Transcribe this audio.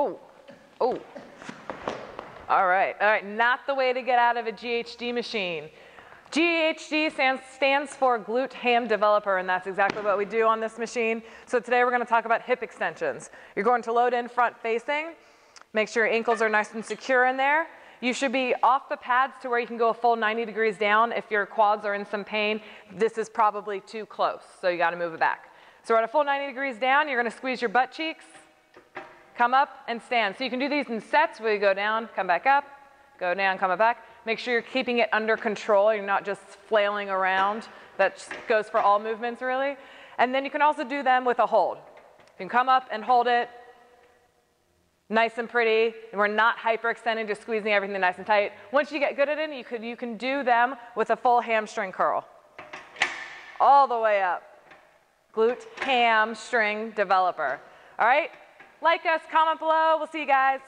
Oh, oh. All right, all right, not the way to get out of a GHD machine. GHD stands, for glute ham developer, and that's exactly what we do on this machine. So today we're gonna talk about hip extensions. You're going to load in front facing, make sure your ankles are nice and secure in there. You should be off the pads to where you can go a full 90 degrees down. If your quads are in some pain, this is probably too close, so you gotta move it back. So we're at a full 90 degrees down, you're gonna squeeze your butt cheeks, come up and stand. So you can do these in sets where you go down, come back up, go down, come back. Make sure you're keeping it under control. You're not just flailing around. That goes for all movements really. And then you can also do them with a hold. You can come up and hold it, nice and pretty, and we're not hyperextending, just squeezing everything nice and tight. Once you get good at it, you can, you can do them with a full hamstring curl. All the way up. Glute hamstring developer. All right? Like us, comment below. We'll see you guys.